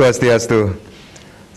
Swastiastu.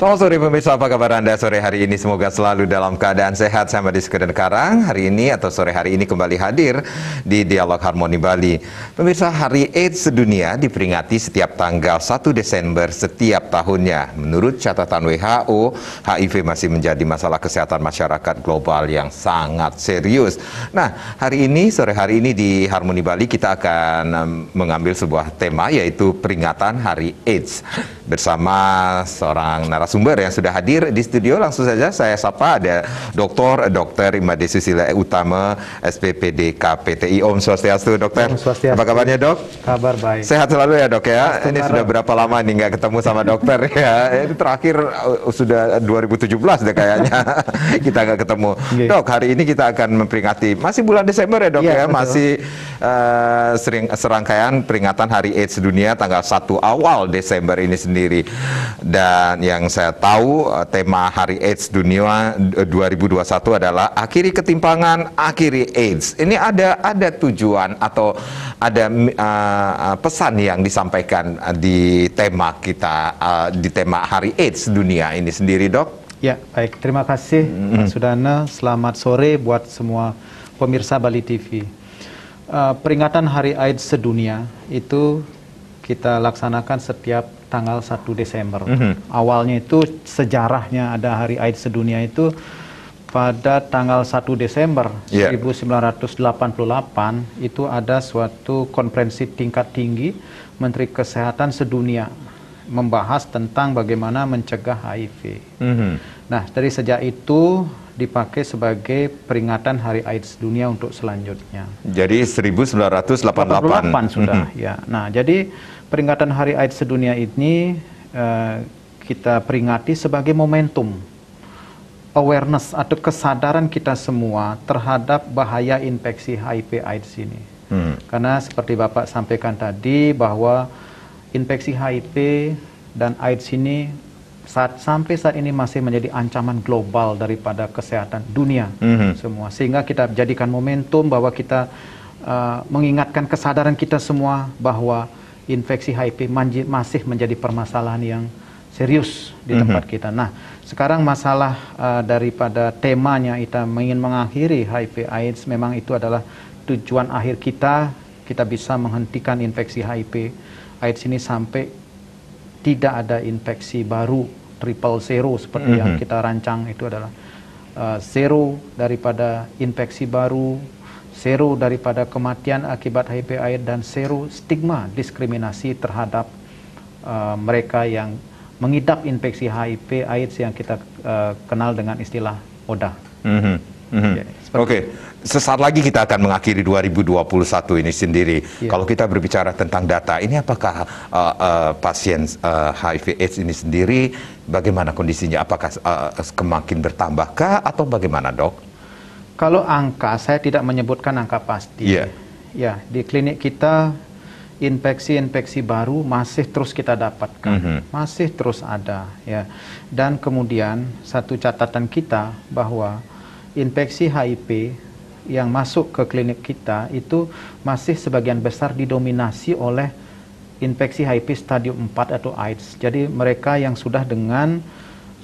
Selamat sore pemirsa, apa kabar Anda sore hari ini? Semoga selalu dalam keadaan sehat. Saya Madi Sekedar Karang. Hari ini atau sore hari ini kembali hadir di Dialog Harmoni Bali. Pemirsa, Hari AIDS sedunia diperingati setiap tanggal 1 Desember setiap tahunnya. Menurut catatan WHO, HIV masih menjadi masalah kesehatan masyarakat global yang sangat serius. Nah, hari ini, sore hari ini di Harmoni Bali kita akan mengambil sebuah tema yaitu peringatan Hari AIDS bersama seorang narasumber yang sudah hadir di studio. Langsung saja saya sapa ada Dr. Dr. Imade Susila Utama SPPD KPTI. Om Swastiastu, Dokter. Om Swastiastu. Apa kabarnya, Dok? Kabar baik. Sehat selalu ya, Dok ya. Ini sudah berapa lama nih nggak ketemu sama dokter ya? Ini terakhir uh, sudah 2017 deh kayaknya kita nggak ketemu. Okay. Dok, hari ini kita akan memperingati masih bulan Desember ya, Dok ya. ya? Masih uh, sering serangkaian peringatan Hari AIDS Dunia tanggal 1 awal Desember ini sendiri. Dan yang saya tahu eh, tema Hari AIDS Dunia 2021 eh, adalah akhiri ketimpangan, akhiri AIDS. Ini ada ada tujuan atau ada uh, pesan yang disampaikan di tema kita uh, di tema Hari AIDS Dunia ini sendiri, Dok? Ya, baik. Terima kasih mm -hmm. Sudana. Selamat sore buat semua pemirsa Bali TV. Uh, peringatan Hari AIDS sedunia itu kita laksanakan setiap tanggal 1 Desember. Mm -hmm. Awalnya itu sejarahnya ada Hari AIDS sedunia itu pada tanggal 1 Desember yeah. 1988 itu ada suatu konferensi tingkat tinggi Menteri Kesehatan sedunia membahas tentang bagaimana mencegah HIV. Mm -hmm. Nah, dari sejak itu dipakai sebagai peringatan Hari AIDS Dunia untuk selanjutnya. Jadi 1988 88 sudah mm -hmm. ya. Nah, jadi peringatan Hari AIDS Sedunia ini uh, kita peringati sebagai momentum awareness atau kesadaran kita semua terhadap bahaya infeksi HIV AIDS ini. Hmm. Karena seperti Bapak sampaikan tadi bahwa infeksi HIV dan AIDS ini saat sampai saat ini masih menjadi ancaman global daripada kesehatan dunia hmm. semua. Sehingga kita jadikan momentum bahwa kita uh, mengingatkan kesadaran kita semua bahwa infeksi HIV masih menjadi permasalahan yang serius di tempat mm -hmm. kita. Nah, sekarang masalah uh, daripada temanya kita ingin mengakhiri HIV AIDS memang itu adalah tujuan akhir kita kita bisa menghentikan infeksi HIV AIDS ini sampai tidak ada infeksi baru triple zero seperti mm -hmm. yang mhm. kita rancang itu adalah uh, zero daripada infeksi baru zero daripada kematian akibat HIV AIDS dan zero stigma diskriminasi terhadap uh, mereka yang mengidap infeksi HIV AIDS yang kita uh, kenal dengan istilah ODA. Mm -hmm. Mm -hmm. Ya, Oke, okay. sesaat lagi kita akan mengakhiri 2021 ini sendiri. Ya. Kalau kita berbicara tentang data, ini apakah uh, uh, pasien uh, HIV AIDS ini sendiri bagaimana kondisinya? Apakah uh, semakin bertambahkah atau bagaimana, dok? Kalau angka, saya tidak menyebutkan angka pasti. Yeah. Ya, di klinik kita infeksi-infeksi baru masih terus kita dapatkan, mm -hmm. masih terus ada, ya. Dan kemudian satu catatan kita bahwa infeksi HIV yang masuk ke klinik kita itu masih sebagian besar didominasi oleh infeksi HIV stadium 4 atau AIDS. Jadi mereka yang sudah dengan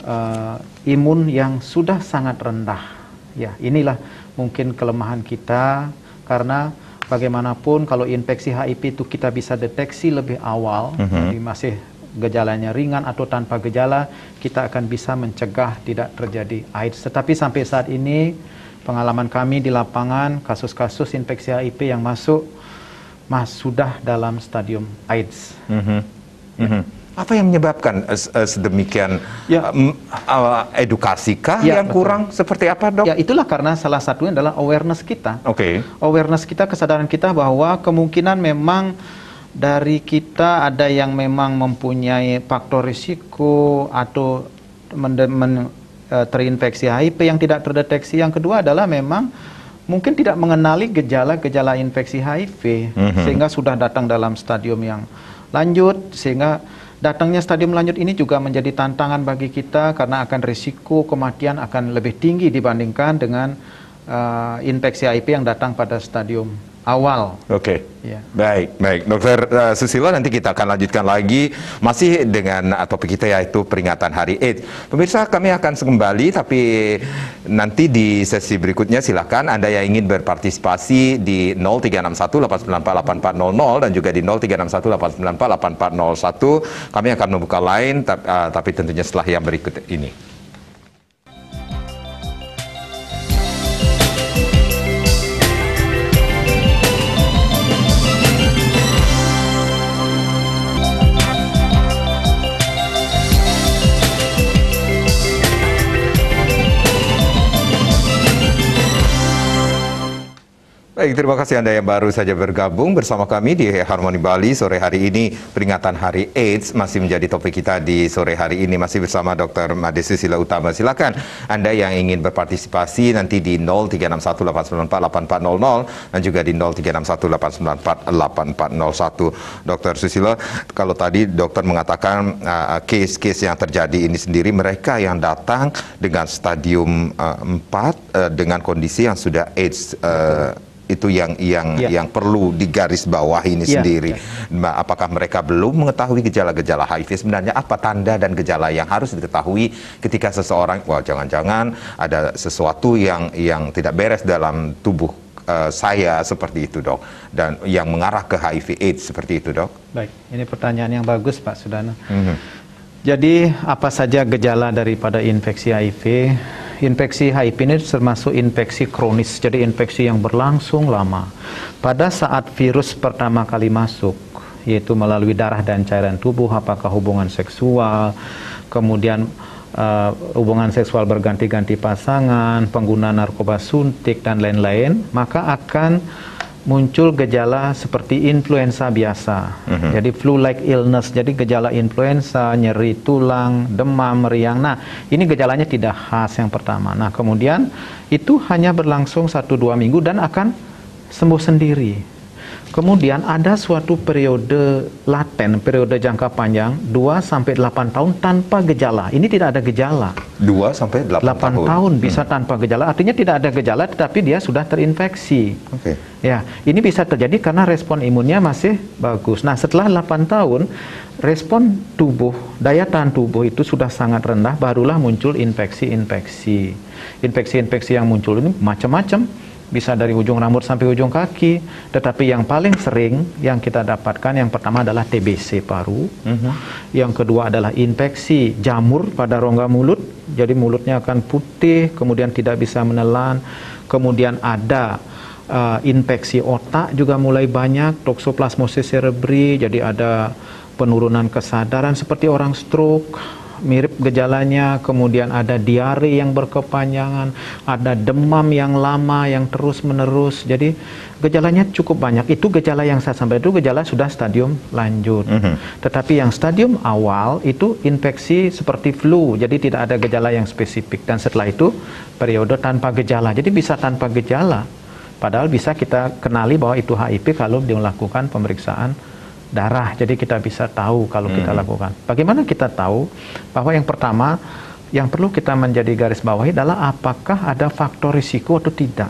uh, imun yang sudah sangat rendah Ya, inilah mungkin kelemahan kita karena bagaimanapun kalau infeksi HIV itu kita bisa deteksi lebih awal, mm -hmm. jadi masih gejalanya ringan atau tanpa gejala, kita akan bisa mencegah tidak terjadi AIDS. Tetapi sampai saat ini pengalaman kami di lapangan kasus-kasus infeksi HIV yang masuk mas sudah dalam stadium AIDS. Mm -hmm. Mm -hmm. Apa yang menyebabkan uh, sedemikian ya. uh, uh, edukasikah ya, yang betul. kurang? Seperti apa dok? Ya itulah karena salah satunya adalah awareness kita. Oke. Okay. Awareness kita, kesadaran kita bahwa kemungkinan memang dari kita ada yang memang mempunyai faktor risiko atau men, men, terinfeksi HIV yang tidak terdeteksi. Yang kedua adalah memang mungkin tidak mengenali gejala-gejala infeksi HIV mm -hmm. sehingga sudah datang dalam stadium yang lanjut sehingga Datangnya stadium lanjut ini juga menjadi tantangan bagi kita karena akan risiko kematian akan lebih tinggi dibandingkan dengan uh, infeksi HIV yang datang pada stadium awal. Oke. Ya. Baik, baik. Dokter uh, Susilo nanti kita akan lanjutkan lagi masih dengan uh, topik kita yaitu peringatan Hari AIDS. Pemirsa kami akan kembali tapi nanti di sesi berikutnya silakan Anda yang ingin berpartisipasi di 0361 dan juga di 0361 kami akan membuka line uh, tapi tentunya setelah yang berikut ini. Baik, terima kasih Anda yang baru saja bergabung bersama kami di Harmoni Bali sore hari ini. Peringatan Hari AIDS masih menjadi topik kita di sore hari ini. Masih bersama Dr. Made Susila Utama. Silakan Anda yang ingin berpartisipasi nanti di 0361894800 dan juga di 0361894801. Dr. Susila, kalau tadi dokter mengatakan case-case uh, yang terjadi ini sendiri, mereka yang datang dengan stadium uh, 4 uh, dengan kondisi yang sudah AIDS uh, itu yang yang ya. yang perlu digaris bawah ini ya. sendiri. Ya. Apakah mereka belum mengetahui gejala-gejala HIV sebenarnya apa tanda dan gejala yang harus diketahui ketika seseorang wah jangan-jangan ada sesuatu yang yang tidak beres dalam tubuh uh, saya seperti itu, Dok. Dan yang mengarah ke HIV AIDS seperti itu, Dok. Baik, ini pertanyaan yang bagus, Pak Sudana. Mm -hmm. Jadi apa saja gejala daripada infeksi HIV? infeksi HIV ini termasuk infeksi kronis, jadi infeksi yang berlangsung lama. Pada saat virus pertama kali masuk, yaitu melalui darah dan cairan tubuh, apakah hubungan seksual, kemudian uh, hubungan seksual berganti-ganti pasangan, penggunaan narkoba suntik dan lain-lain, maka akan muncul gejala seperti influenza biasa. Mm-hmm. Jadi flu-like illness, jadi gejala influenza, nyeri tulang, demam, meriang. Nah, ini gejalanya tidak khas yang pertama. Nah, kemudian itu hanya berlangsung 1-2 minggu dan akan sembuh sendiri. Kemudian ada suatu periode laten, periode jangka panjang 2 sampai 8 tahun tanpa gejala. Ini tidak ada gejala. 2 sampai 8, 8 tahun. tahun bisa hmm. tanpa gejala. Artinya tidak ada gejala tetapi dia sudah terinfeksi. Oke. Okay. Ya, ini bisa terjadi karena respon imunnya masih bagus. Nah, setelah 8 tahun respon tubuh, daya tahan tubuh itu sudah sangat rendah barulah muncul infeksi-infeksi. Infeksi-infeksi yang muncul ini macam-macam bisa dari ujung rambut sampai ujung kaki. Tetapi yang paling sering yang kita dapatkan yang pertama adalah TBC paru, uh mhm. -huh. yang kedua adalah infeksi jamur pada rongga mulut, jadi mulutnya akan putih, kemudian tidak bisa menelan, kemudian ada uh, infeksi otak juga mulai banyak, toksoplasmosis cerebri, jadi ada penurunan kesadaran seperti orang stroke mirip gejalanya, kemudian ada diare yang berkepanjangan, ada demam yang lama yang terus-menerus. Jadi gejalanya cukup banyak. Itu gejala yang saya sampaikan itu gejala sudah stadium lanjut. Mm -hmm. Tetapi yang stadium awal itu infeksi seperti flu, jadi tidak ada gejala yang spesifik. Dan setelah itu periode tanpa gejala. Jadi bisa tanpa gejala. Padahal bisa kita kenali bahwa itu HIV kalau dilakukan pemeriksaan darah. Jadi kita bisa tahu kalau hmm. kita lakukan. Bagaimana kita tahu bahwa yang pertama yang perlu kita menjadi garis bawahi adalah apakah ada faktor risiko atau tidak.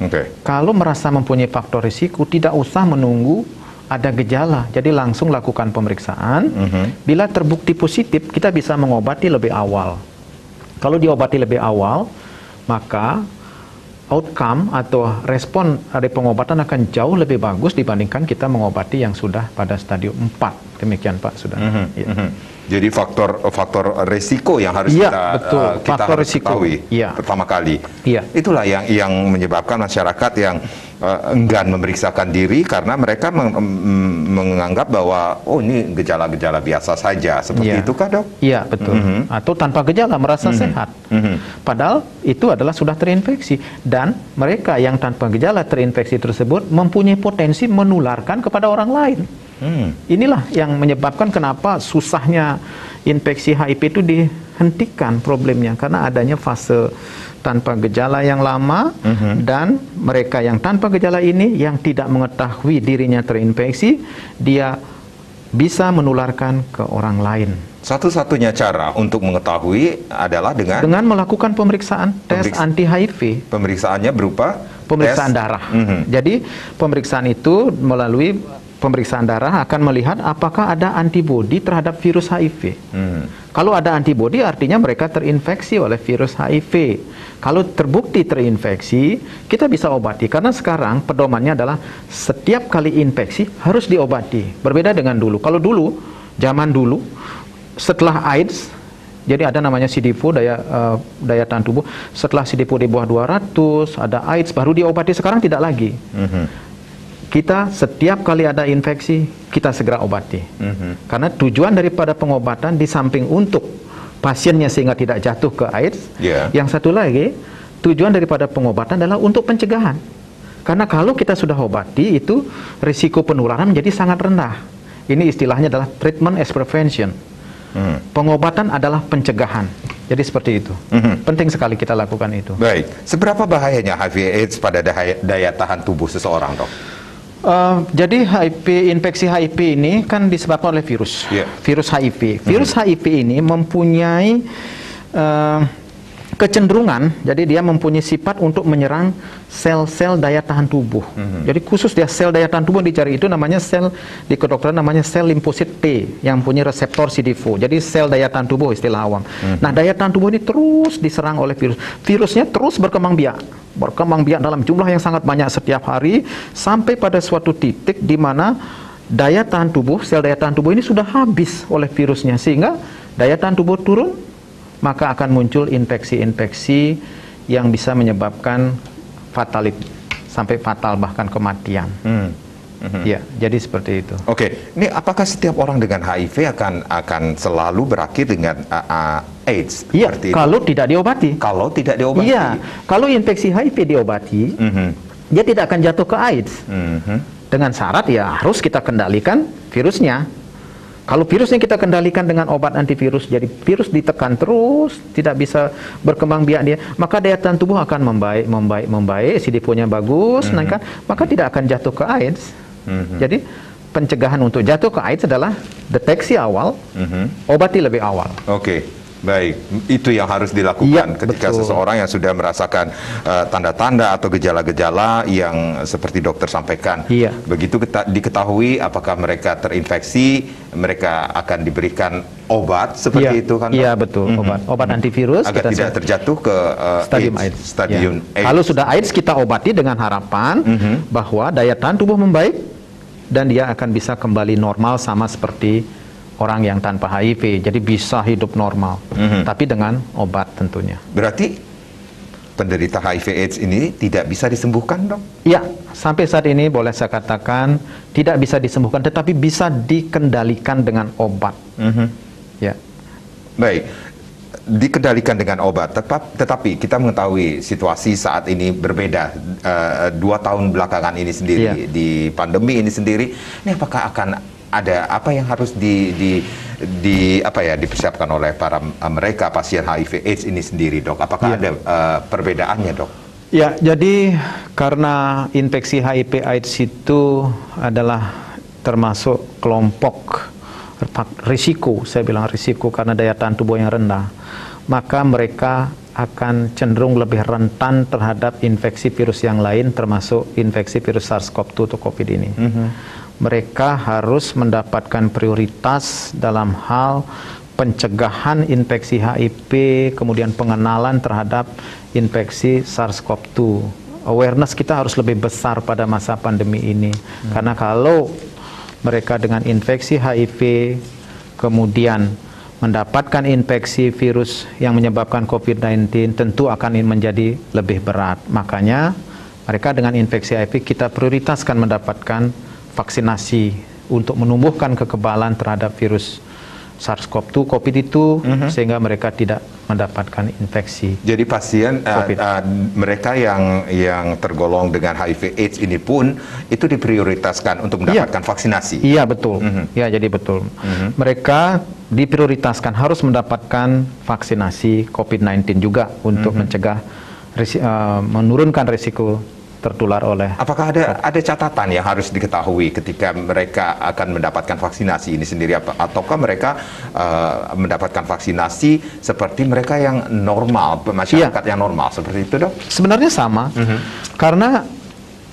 Okay. Kalau merasa mempunyai faktor risiko, tidak usah menunggu ada gejala. Jadi langsung lakukan pemeriksaan. Mm -hmm. Bila terbukti positif, kita bisa mengobati lebih awal. Kalau diobati lebih awal, maka outcome atau respon dari pengobatan akan jauh lebih bagus dibandingkan kita mengobati yang sudah pada stadium 4. Demikian Pak sudah. Mm -hmm. ya. mm -hmm. Jadi faktor faktor resiko yang harus ya, kita betul. Uh, kita faktor harus risiko. ketahui ya. pertama kali. Ya. Itulah yang yang menyebabkan masyarakat yang uh, enggan memeriksakan diri karena mereka meng menganggap bahwa oh ini gejala-gejala biasa saja seperti ya. itu kah dok? Iya betul. Mm -hmm. Atau tanpa gejala merasa mm -hmm. sehat. Mm -hmm. Padahal itu adalah sudah terinfeksi dan mereka yang tanpa gejala terinfeksi tersebut mempunyai potensi menularkan kepada orang lain. Hmm. Inilah yang menyebabkan kenapa susahnya infeksi HIV itu dihentikan problemnya karena adanya fase tanpa gejala yang lama uh mhm. -huh. dan mereka yang tanpa gejala ini yang tidak mengetahui dirinya terinfeksi dia bisa menularkan ke orang lain. Satu-satunya cara untuk mengetahui adalah dengan dengan melakukan pemeriksaan tes anti HIV. Pemeriksaannya berupa pemeriksaan tes. darah. Mhm. Jadi pemeriksaan itu melalui pemeriksaan darah akan melihat apakah ada antibodi terhadap virus HIV. Mhm. Kalau ada antibodi artinya mereka terinfeksi oleh virus HIV. Kalau terbukti terinfeksi, kita bisa obati karena sekarang pedomannya adalah setiap kali infeksi harus diobati. Berbeda dengan dulu. Kalau dulu, zaman dulu setelah AIDS jadi ada namanya CD4 daya eh, daya tahan tubuh. Setelah CD4 di bawah 200, ada AIDS baru diobati. Sekarang tidak lagi. Mhm. Kita setiap kali ada infeksi, kita segera obati. Mhm. Karena tujuan daripada pengobatan di samping untuk pasiennya sehingga tidak jatuh ke AIDS, Ya. yang satu lagi tujuan daripada pengobatan adalah untuk pencegahan. Karena kalau kita sudah obati itu risiko penularan menjadi sangat rendah. Ini istilahnya adalah treatment as prevention. Mhm. Pengobatan adalah pencegahan. Jadi seperti itu. Mhm. Penting sekali kita lakukan itu. Baik, seberapa bahayanya HIV/AIDS pada daya, daya tahan tubuh seseorang, dok? Uh, jadi HIV infeksi HIV ini kan disebabkan oleh virus, Iya. virus HIV. Virus HIV ini mempunyai uh, kecenderungan, jadi dia mempunyai sifat untuk menyerang sel-sel daya tahan tubuh. Jadi khusus dia sel daya tahan tubuh yang dicari itu namanya sel di kedokteran namanya sel limfosit T yang punya reseptor CD4. Jadi sel daya tahan tubuh istilah awam. Nah daya tahan tubuh ini terus diserang oleh virus. Virusnya terus berkembang biak berkembang biak dalam jumlah yang sangat banyak setiap hari sampai pada suatu titik di mana daya tahan tubuh, sel daya tahan tubuh ini sudah habis oleh virusnya sehingga daya tahan tubuh turun maka akan muncul infeksi-infeksi yang bisa menyebabkan fatalit sampai fatal bahkan kematian. Hmm. Mhm. Ya, jadi seperti itu. Oke, ini apakah setiap orang dengan HIV akan akan selalu berakhir dengan uh, uh, AIDS Iya, seperti itu? kalau tidak diobati. Kalau tidak diobati. Iya, kalau infeksi HIV diobati, Mhm. dia tidak akan jatuh ke AIDS. Mhm. Dengan syarat ya harus kita kendalikan virusnya. Kalau virusnya kita kendalikan dengan obat antivirus, jadi virus ditekan terus, tidak bisa berkembang biak dia, maka daya tahan tubuh akan membaik, membaik, membaik, CD4-nya bagus, nah kan, maka tidak akan jatuh ke AIDS. Mhm. Jadi pencegahan untuk jatuh ke AIDS adalah deteksi awal, Mhm. obati lebih awal. Oke, baik. Itu yang harus dilakukan Iya, ketika betul. seseorang yang sudah merasakan uh, tanda-tanda atau gejala-gejala yang seperti dokter sampaikan. Iya. Begitu kita diketahui apakah mereka terinfeksi, mereka akan diberikan obat seperti Iya, itu kan? Iya betul, Mhm. obat obat antivirus Agar kita tidak se- terjatuh ke uh, stadium AIDS. Stadium Ya. AIDS. Kalau sudah AIDS kita obati dengan harapan Mhm. bahwa daya tahan tubuh membaik dan dia akan bisa kembali normal sama seperti orang yang tanpa HIV. Jadi bisa hidup normal, Mhm. tapi dengan obat tentunya. Berarti penderita HIV AIDS ini tidak bisa disembuhkan, dok? Ya, sampai saat ini boleh saya katakan tidak bisa disembuhkan, tetapi bisa dikendalikan dengan obat. Mhm. Ya. Baik, dikendalikan dengan obat. Tetap, tetapi kita mengetahui situasi saat ini berbeda. Eh, dua tahun belakangan ini sendiri Iya. di pandemi ini sendiri. Ini apakah akan ada apa yang harus di, di, di apa ya dipersiapkan oleh para eh, mereka pasien HIV/AIDS ini sendiri, dok? Apakah Iya. ada eh, perbedaannya, dok? Ya, jadi karena infeksi HIV AIDS itu adalah termasuk kelompok risiko, saya bilang risiko karena daya tahan tubuh yang rendah, maka mereka akan cenderung lebih rentan terhadap infeksi virus yang lain termasuk infeksi virus SARS-CoV-2 atau COVID ini. Mereka harus mendapatkan prioritas dalam hal pencegahan infeksi HIV, kemudian pengenalan terhadap infeksi SARS-CoV-2. Awareness kita harus lebih besar pada masa pandemi ini. Karena kalau mereka dengan infeksi HIV, kemudian mendapatkan infeksi virus yang menyebabkan COVID-19, tentu akan menjadi lebih berat. Makanya mereka dengan infeksi HIV kita prioritaskan mendapatkan vaksinasi untuk menumbuhkan kekebalan terhadap virus SARS-CoV-2, COVID itu sehingga mereka tidak mendapatkan infeksi. Jadi pasien uh, Covid. uh, mereka yang yang tergolong dengan HIV/AIDS ini pun itu diprioritaskan untuk mendapatkan vaksinasi. Iya betul, Mhm. ya jadi betul. Mereka diprioritaskan harus mendapatkan vaksinasi COVID-19 juga untuk mencegah resi- eh, menurunkan risiko tertular oleh. Apakah ada ada catatan yang harus diketahui ketika mereka akan mendapatkan vaksinasi ini sendiri, apa, ataukah mereka uh, mendapatkan vaksinasi seperti mereka yang normal, masyarakat Iya. yang normal seperti itu dok? Sebenarnya sama, karena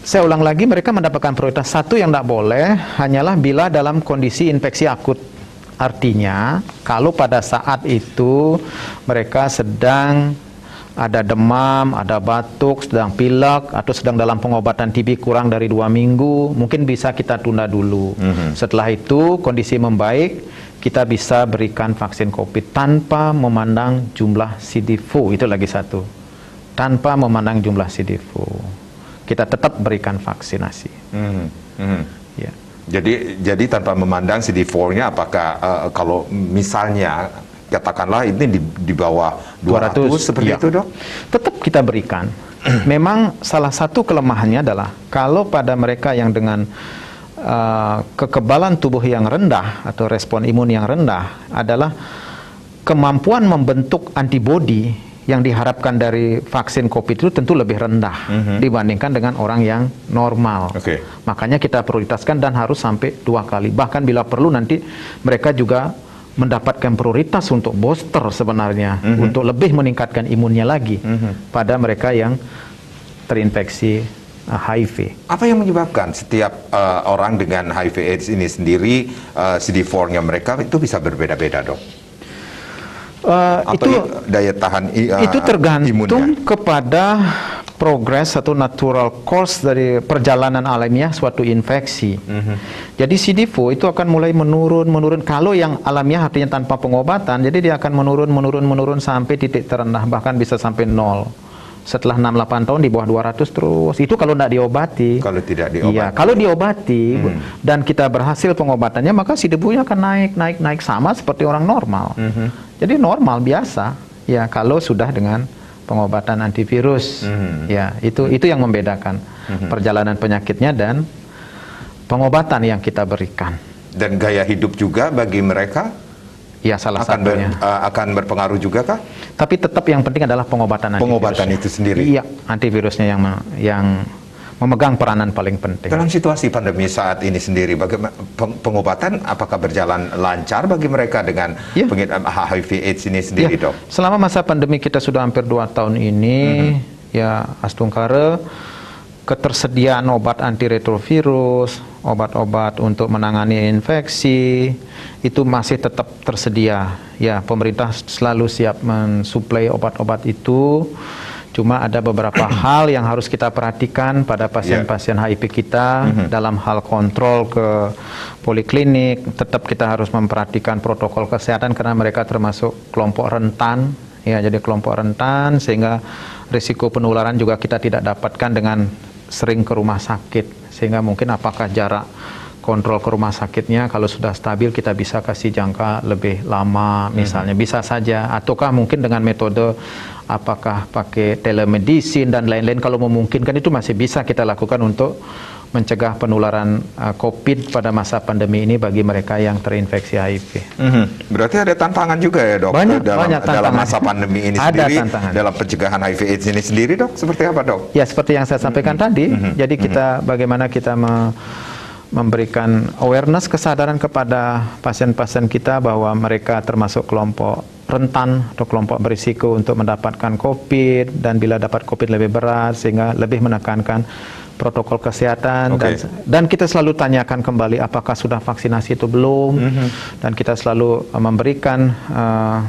saya ulang lagi mereka mendapatkan prioritas satu yang tidak boleh hanyalah bila dalam kondisi infeksi akut. Artinya kalau pada saat itu mereka sedang ada demam, ada batuk, sedang pilek, atau sedang dalam pengobatan TB kurang dari dua minggu, mungkin bisa kita tunda dulu. Setelah itu kondisi membaik, kita bisa berikan vaksin COVID tanpa memandang jumlah CD4 itu lagi satu tanpa memandang jumlah CD4. Kita tetap berikan vaksinasi. Mhm. Ya. Jadi jadi tanpa memandang CD4-nya apakah uh, kalau misalnya katakanlah ini di, di bawah 200, 200, seperti iya. itu dok? Tetap kita berikan. Memang salah satu kelemahannya adalah kalau pada mereka yang dengan uh, kekebalan tubuh yang rendah atau respon imun yang rendah adalah kemampuan membentuk antibodi yang diharapkan dari vaksin COVID itu tentu lebih rendah dibandingkan dengan orang yang normal. Oke. Makanya kita prioritaskan dan harus sampai dua kali. Bahkan bila perlu nanti mereka juga mendapatkan prioritas untuk booster sebenarnya untuk lebih meningkatkan imunnya lagi pada mereka yang terinfeksi uh, HIV. Apa yang menyebabkan setiap uh, orang dengan HIV/AIDS ini sendiri uh, CD4-nya mereka itu bisa berbeda-beda dok? Uh, Atau itu daya tahan i- uh, itu tergantung imunnya? kepada progres atau natural course dari perjalanan alamiah suatu infeksi. Mhm. Jadi CD4 itu akan mulai menurun menurun kalau yang alamiah artinya tanpa pengobatan, jadi dia akan menurun menurun menurun sampai titik terendah bahkan bisa sampai nol. Setelah 6-8 tahun di bawah 200 terus. Itu kalau tidak diobati. Kalau tidak diobati. Iya, kalau diobati Hmm. dan kita berhasil pengobatannya maka CD4-nya akan naik naik naik sama seperti orang normal. Hmm. Jadi normal biasa ya kalau sudah dengan pengobatan antivirus. Mhm. Ya, itu itu yang membedakan perjalanan penyakitnya dan pengobatan yang kita berikan. Dan gaya hidup juga bagi mereka Ya salah akan ber- satunya. uh, akan berpengaruh juga kah? Tapi tetap yang penting adalah pengobatan antivirus. Pengobatan itu sendiri. Iya, antivirusnya yang yang memegang peranan paling penting. Dalam situasi pandemi saat ini sendiri, bagaimana peng- pengobatan apakah berjalan lancar bagi mereka dengan pengidap HIV/AIDS ini sendiri, Ya, dok? Selama masa pandemi kita sudah hampir dua tahun ini, ya Astungkare, ketersediaan obat antiretrovirus, obat-obat untuk menangani infeksi, itu masih tetap tersedia. Ya, pemerintah selalu siap mensuplai obat-obat itu. Cuma ada beberapa hal yang harus kita perhatikan pada pasien-pasien HIV kita dalam hal kontrol ke poliklinik. Tetap kita harus memperhatikan protokol kesehatan karena mereka termasuk kelompok rentan. Ya, jadi kelompok rentan sehingga risiko penularan juga kita tidak dapatkan dengan sering ke rumah sakit. Sehingga mungkin apakah jarak kontrol ke rumah sakitnya kalau sudah stabil kita bisa kasih jangka lebih lama misalnya bisa saja ataukah mungkin dengan metode apakah pakai telemedicine dan lain-lain kalau memungkinkan itu masih bisa kita lakukan untuk mencegah penularan uh, COVID pada masa pandemi ini bagi mereka yang terinfeksi HIV. Mhm. Berarti ada tantangan juga ya dok Banyak, dalam, banyak dalam tantangan. masa pandemi ini Ada sendiri tantangan. dalam pencegahan HIV/AIDS ini sendiri dok seperti apa dok? Ya seperti yang saya sampaikan tadi, jadi kita bagaimana kita me- memberikan awareness kesadaran kepada pasien-pasien kita bahwa mereka termasuk kelompok rentan atau kelompok berisiko untuk mendapatkan COVID dan bila dapat COVID lebih berat sehingga lebih menekankan protokol kesehatan. Dan Oke. dan kita selalu tanyakan kembali apakah sudah vaksinasi itu belum. Dan kita selalu uh, memberikan uh,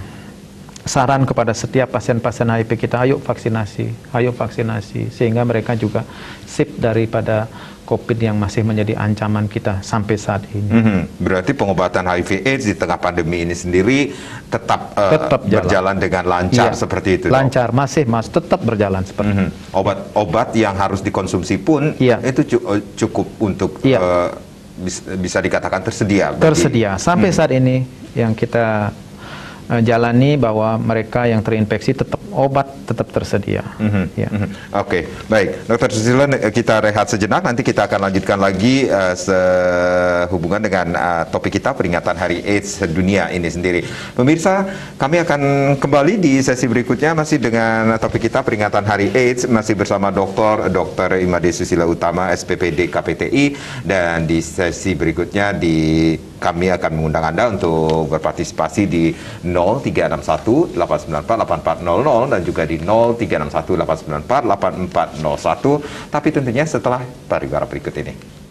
saran kepada setiap pasien-pasien HIV kita ayo vaksinasi ayo vaksinasi. Sehingga mereka juga sip daripada COVID yang masih menjadi ancaman kita sampai saat ini Mhm. Berarti pengobatan HIV/AIDS di tengah pandemi ini sendiri tetap, eh, Tetap jalan. berjalan dengan lancar Iya, seperti itu. Lancar masih mas tetap berjalan seperti Mhm. Obat-obat yang harus dikonsumsi pun Iya. itu eh, cukup untuk eh, bis- bisa dikatakan tersedia. bagi- tersedia sampai Mhm. saat ini yang kita uh, jalani bahwa mereka yang terinfeksi tetap obat tetap tersedia. Mm -hmm. ya. Mm -hmm. Oke, okay. baik, Dokter Susilo kita rehat sejenak. Nanti kita akan lanjutkan lagi uh, sehubungan dengan uh, topik kita peringatan Hari AIDS Dunia ini sendiri. Pemirsa, kami akan kembali di sesi berikutnya masih dengan topik kita peringatan Hari AIDS masih bersama Dokter Dokter Imade Susila Utama SPPD KPTI dan di sesi berikutnya di kami akan mengundang Anda untuk berpartisipasi di 0361 894 8400 dan juga di 0361 894 8401 tapi tentunya setelah pariwara berikut ini.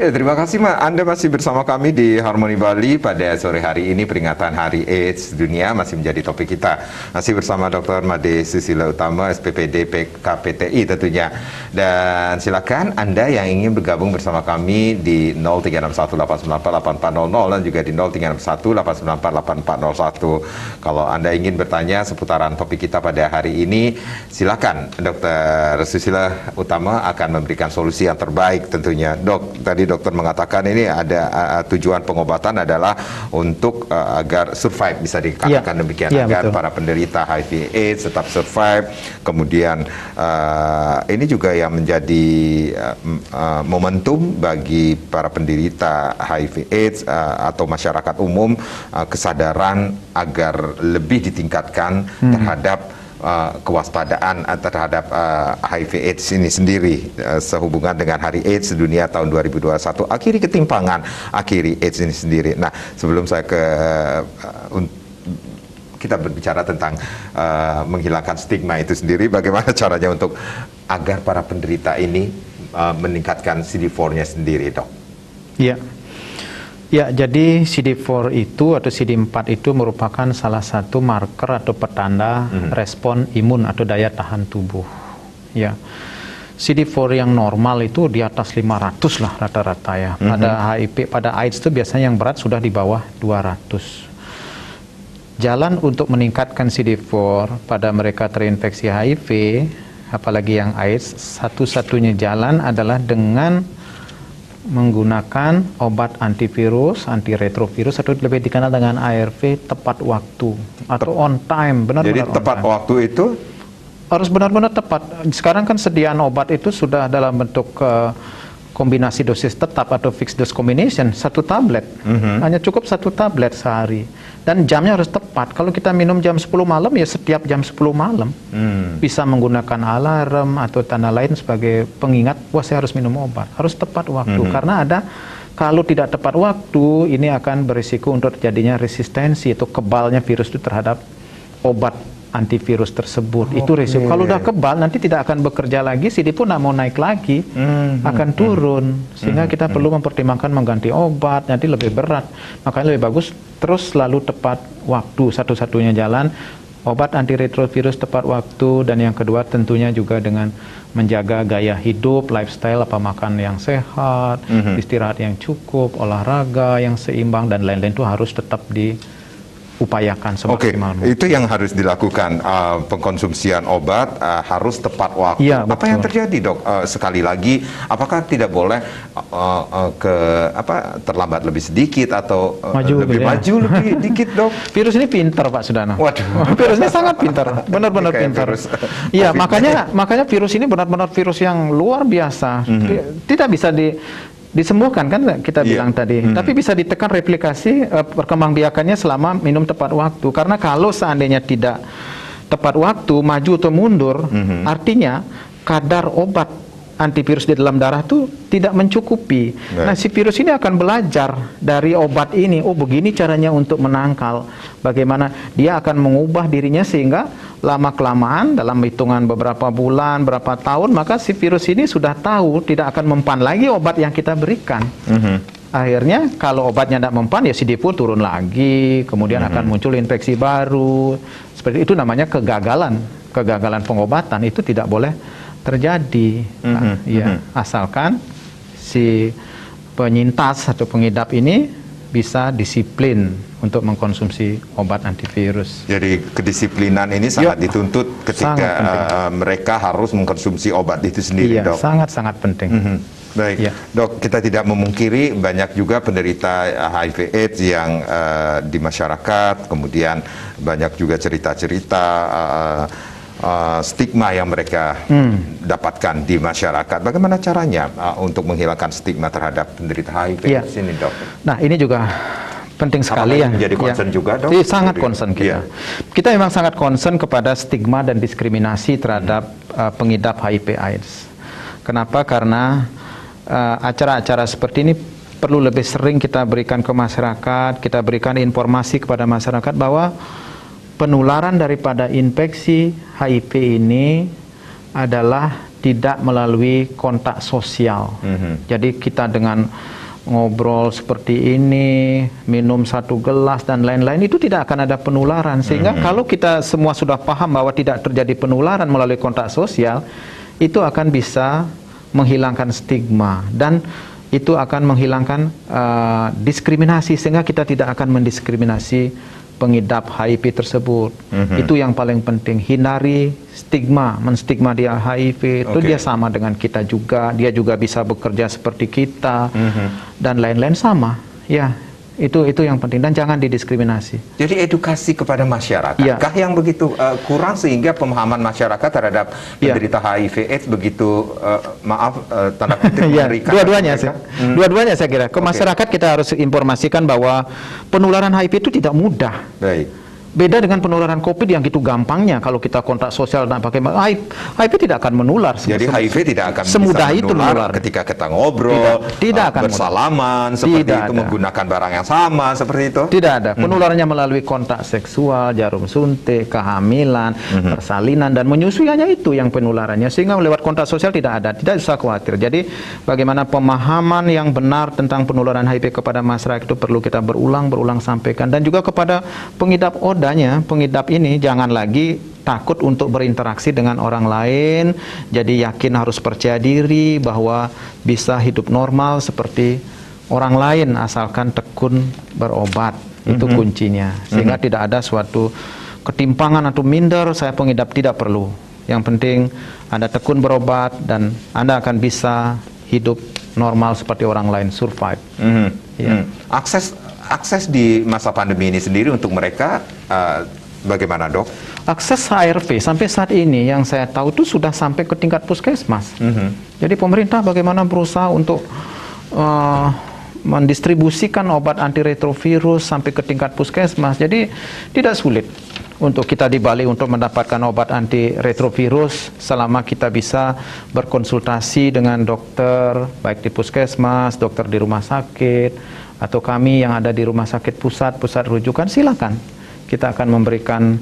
Ya, terima kasih Ma. Anda masih bersama kami di Harmoni Bali pada sore hari ini peringatan Hari AIDS Dunia masih menjadi topik kita. Masih bersama Dr. Made Susila Utama SPPD PKPTI tentunya. Dan silakan Anda yang ingin bergabung bersama kami di 0361894800 dan juga di 0361894841. Kalau Anda ingin bertanya seputaran topik kita pada hari ini, silakan Dr. Susila Utama akan memberikan solusi yang terbaik tentunya. Dok, tadi dokter mengatakan ini ada uh, tujuan pengobatan adalah untuk uh, agar survive bisa dikatakan ya. demikian ya, agar betul. para penderita HIV AIDS tetap survive. Kemudian uh, ini juga yang menjadi uh, uh, momentum bagi para penderita HIV AIDS uh, atau masyarakat umum uh, kesadaran agar lebih ditingkatkan hmm. terhadap uh, kewaspadaan terhadap uh, HIV AIDS ini sendiri uh, sehubungan dengan Hari AIDS Dunia tahun 2021 akhiri ketimpangan akhiri AIDS ini sendiri. Nah, sebelum saya ke kita berbicara tentang uh, menghilangkan stigma itu sendiri, bagaimana caranya untuk agar para penderita ini uh, meningkatkan CD4-nya sendiri, dok? Iya. Ya, jadi CD4 itu atau CD4 itu merupakan salah satu marker atau petanda hmm. respon imun atau daya tahan tubuh. Ya. CD4 yang normal itu di atas 500 lah rata-rata ya. Hmm. Pada HIV, pada AIDS itu biasanya yang berat sudah di bawah 200. Jalan untuk meningkatkan CD4 pada mereka terinfeksi HIV, apalagi yang AIDS, satu-satunya jalan adalah dengan menggunakan obat antivirus, antiretrovirus atau lebih dikenal dengan ARV tepat waktu atau on time, benar-benar Jadi tepat time. waktu itu harus benar-benar tepat. Sekarang kan sediaan obat itu sudah dalam bentuk uh, kombinasi dosis tetap atau fixed dose combination satu tablet, mm -hmm. hanya cukup satu tablet sehari dan jamnya harus tepat. Kalau kita minum jam 10 malam ya setiap jam 10 malam. Hmm. Bisa menggunakan alarm atau tanda lain sebagai pengingat, wah saya harus minum obat. Harus tepat waktu hmm. karena ada kalau tidak tepat waktu ini akan berisiko untuk terjadinya resistensi atau kebalnya virus itu terhadap obat antivirus tersebut. Okay. Itu risiko. Kalau udah kebal nanti tidak akan bekerja lagi, CD pun tidak mau naik lagi, hmm, akan hmm, turun. Sehingga hmm, kita hmm. perlu mempertimbangkan mengganti obat, nanti lebih berat. Makanya lebih bagus terus selalu tepat waktu satu-satunya jalan. Obat antiretrovirus tepat waktu dan yang kedua tentunya juga dengan menjaga gaya hidup, lifestyle, apa makan yang sehat, mm -hmm. istirahat yang cukup, olahraga yang seimbang dan lain-lain itu harus tetap di upayakan semaksimal Oke, itu yang harus dilakukan. Uh, pengkonsumsian obat uh, harus tepat waktu. Ya, apa yang terjadi, dok? Uh, sekali lagi, apakah tidak boleh uh, uh, ke apa terlambat lebih sedikit atau uh, maju, lebih ya. maju lebih dikit, dok? Virus ini pintar, Pak Sudana. Waduh, virus ini sangat pintar, benar-benar pintar. Iya, makanya makanya virus ini benar-benar virus yang luar biasa. Mm -hmm. Tidak bisa di disembuhkan kan kita yeah. bilang tadi. Hmm. Tapi bisa ditekan replikasi uh, perkembangbiakannya selama minum tepat waktu. Karena kalau seandainya tidak tepat waktu, maju atau mundur, hmm. artinya kadar obat antivirus di dalam darah itu tidak mencukupi. Nah. nah, si virus ini akan belajar dari obat ini. Oh, begini caranya untuk menangkal. Bagaimana dia akan mengubah dirinya sehingga lama kelamaan dalam hitungan beberapa bulan, berapa tahun, maka si virus ini sudah tahu tidak akan mempan lagi obat yang kita berikan. Mm -hmm. Akhirnya kalau obatnya tidak mempan ya si pun turun lagi, kemudian mm -hmm. akan muncul infeksi baru. Seperti itu namanya kegagalan, kegagalan pengobatan itu tidak boleh terjadi. Mm -hmm. nah, ya, mm -hmm. asalkan si penyintas atau pengidap ini bisa disiplin untuk mengkonsumsi obat antivirus. Jadi kedisiplinan ini sangat Ya, dituntut ketika sangat penting. uh, mereka harus mengkonsumsi obat itu sendiri, Iya, dok. sangat-sangat penting. Mhm. Baik, Ya. dok, kita tidak memungkiri banyak juga penderita uh, HIV/AIDS yang uh, di masyarakat, kemudian banyak juga cerita-cerita uh, uh, stigma yang mereka Hmm. dapatkan di masyarakat. Bagaimana caranya uh, untuk menghilangkan stigma terhadap penderita HIV Ya. ini, dok? Nah, ini juga penting sekali ya. ini menjadi concern juga, Dok? Iya, sangat Jadi, concern kita. iya. Kita memang sangat concern kepada stigma dan diskriminasi terhadap uh, pengidap HIV/AIDS. Kenapa? Karena uh, acara-acara seperti ini perlu lebih sering kita berikan ke masyarakat, kita berikan informasi kepada masyarakat bahwa penularan daripada infeksi HIV ini adalah tidak melalui kontak sosial. Mhm. Jadi kita dengan ngobrol seperti ini, minum satu gelas dan lain-lain itu tidak akan ada penularan. Sehingga kalau kita semua sudah paham bahwa tidak terjadi penularan melalui kontak sosial, itu akan bisa menghilangkan stigma dan itu akan menghilangkan uh, diskriminasi sehingga kita tidak akan mendiskriminasi pengidap HIV tersebut. Itu yang paling penting. Hindari stigma, menstigma dia HIV. Itu Oke. dia sama dengan kita juga. Dia juga bisa bekerja seperti kita dan lain-lain sama. Ya, itu itu yang penting dan jangan didiskriminasi. Jadi edukasi kepada masyarakat, Iya. kah yang begitu uh, kurang sehingga pemahaman masyarakat terhadap Iya. penderita HIV/AIDS begitu uh, maaf uh, tanda kutip Ya, dua-duanya sih. mereka? Hmm. Dua-duanya saya kira. Ke Oke. masyarakat kita harus informasikan bahwa penularan HIV itu tidak mudah. Baik. Beda dengan penularan COVID yang gitu gampangnya kalau kita kontak sosial dan pakai HIV, HIV tidak akan menular. Jadi HIV tidak akan semudah bisa itu menular menular. ketika kita ngobrol, Tidak, tidak uh, akan bersalaman seperti Tidak itu ada. menggunakan barang yang sama seperti itu. Tidak ada. Penularannya melalui kontak seksual, jarum suntik, kehamilan, persalinan dan menyusui hanya itu yang penularannya. Sehingga lewat kontak sosial tidak ada. Tidak usah khawatir. Jadi bagaimana pemahaman yang benar tentang penularan HIV kepada masyarakat itu perlu kita berulang-berulang sampaikan dan juga kepada pengidap odanya, pengidap ini jangan lagi takut untuk berinteraksi dengan orang lain. Jadi yakin harus percaya diri bahwa bisa hidup normal seperti orang lain asalkan tekun berobat itu kuncinya sehingga tidak ada suatu ketimpangan atau minder saya pengidap tidak perlu yang penting anda tekun berobat dan anda akan bisa hidup normal seperti orang lain survive. Iya. Hmm. Akses akses di masa pandemi ini sendiri untuk mereka uh, bagaimana dok? akses HRV sampai saat ini yang saya tahu itu sudah sampai ke tingkat puskesmas jadi pemerintah bagaimana berusaha untuk uh, mendistribusikan obat antiretrovirus sampai ke tingkat puskesmas. Jadi tidak sulit untuk kita di Bali untuk mendapatkan obat antiretrovirus selama kita bisa berkonsultasi dengan dokter baik di puskesmas, dokter di rumah sakit atau kami yang ada di rumah sakit pusat, pusat rujukan silakan. Kita akan memberikan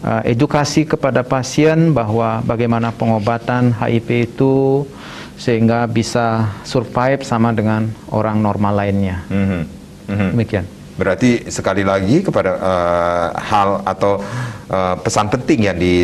uh, edukasi kepada pasien bahwa bagaimana pengobatan HIV itu sehingga bisa survive sama dengan orang normal lainnya. Mhm. Mhm. Demikian. Berarti sekali lagi kepada eh, hal atau eh, pesan penting yang di,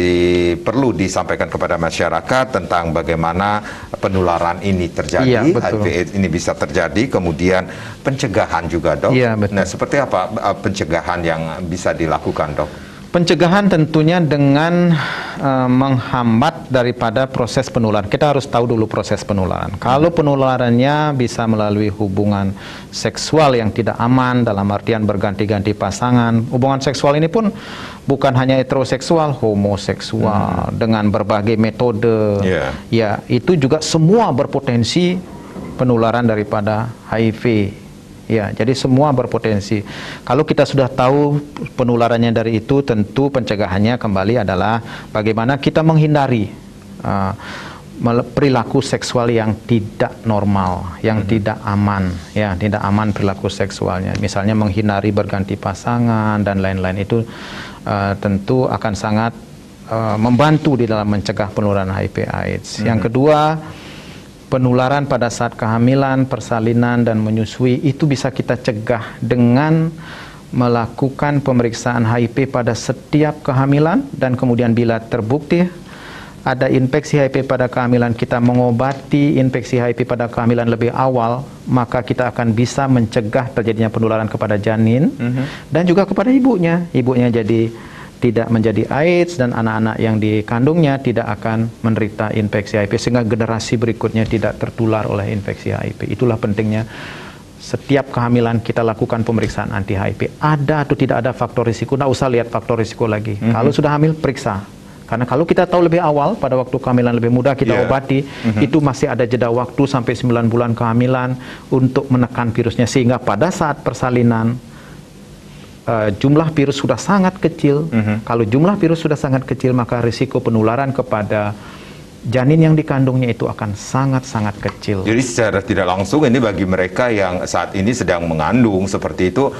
perlu disampaikan kepada masyarakat tentang bagaimana penularan ini terjadi, Iya, betul. HIV ini bisa terjadi, kemudian pencegahan juga dok. Iya, betul. Nah seperti apa eh, pencegahan yang bisa dilakukan dok? Pencegahan tentunya dengan eh, menghambat daripada proses penularan. Kita harus tahu dulu proses penularan. Kalau penularannya bisa melalui hubungan seksual yang tidak aman dalam artian berganti-ganti pasangan. Hubungan seksual ini pun bukan hanya heteroseksual, homoseksual dengan berbagai metode. Iya. Ya, itu juga semua berpotensi penularan daripada HIV. Ya, jadi semua berpotensi. Kalau kita sudah tahu penularannya dari itu, tentu pencegahannya kembali adalah bagaimana kita menghindari uh, perilaku seksual yang tidak normal, yang tidak aman, ya, tidak aman perilaku seksualnya. Misalnya menghindari berganti pasangan dan lain-lain itu uh, tentu akan sangat uh, membantu di dalam mencegah penularan HIV/AIDS. Yang kedua penularan pada saat kehamilan, persalinan dan menyusui itu bisa kita cegah dengan melakukan pemeriksaan HIV pada setiap kehamilan dan kemudian bila terbukti ada infeksi HIV pada kehamilan, kita mengobati infeksi HIV pada kehamilan lebih awal, maka kita akan bisa mencegah terjadinya penularan kepada janin mm-hmm. dan juga kepada ibunya. Ibunya jadi tidak menjadi AIDS dan anak-anak yang dikandungnya tidak akan menderita infeksi HIV sehingga generasi berikutnya tidak tertular oleh infeksi HIV. Itulah pentingnya setiap kehamilan kita lakukan pemeriksaan anti HIV. Ada atau tidak ada faktor risiko? Tidak usah lihat faktor risiko lagi. Mm -hmm. Kalau sudah hamil, periksa. Karena kalau kita tahu lebih awal, pada waktu kehamilan lebih mudah kita yeah. obati, mm -hmm. itu masih ada jeda waktu sampai 9 bulan kehamilan untuk menekan virusnya. Sehingga pada saat persalinan, uh, jumlah virus sudah sangat kecil. Mm -hmm. Kalau jumlah virus sudah sangat kecil, maka risiko penularan kepada janin yang dikandungnya itu akan sangat-sangat kecil. Jadi secara tidak langsung ini bagi mereka yang saat ini sedang mengandung seperti itu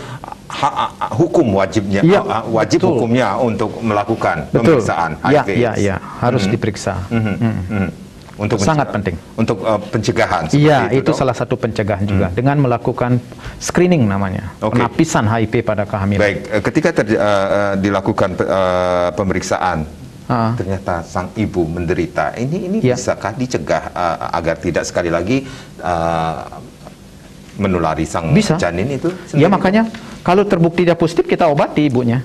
ha, hukum wajibnya ya, wajib betul. hukumnya untuk melakukan betul. pemeriksaan HIV. Ya, ya, ya, harus hmm. diperiksa. Hmm. Hmm. Hmm. Untuk sangat penting untuk uh, pencegahan. Iya, itu, itu salah satu pencegahan hmm. juga dengan melakukan screening namanya, okay. penapisan HIV pada kehamilan. Baik, eh, ketika ter, uh, dilakukan uh, pemeriksaan uh. ternyata sang ibu menderita, ini ini ya. bisakah dicegah uh, agar tidak sekali lagi uh, menulari sang Bisa. janin itu? Iya makanya kalau terbukti dia positif kita obati ibunya.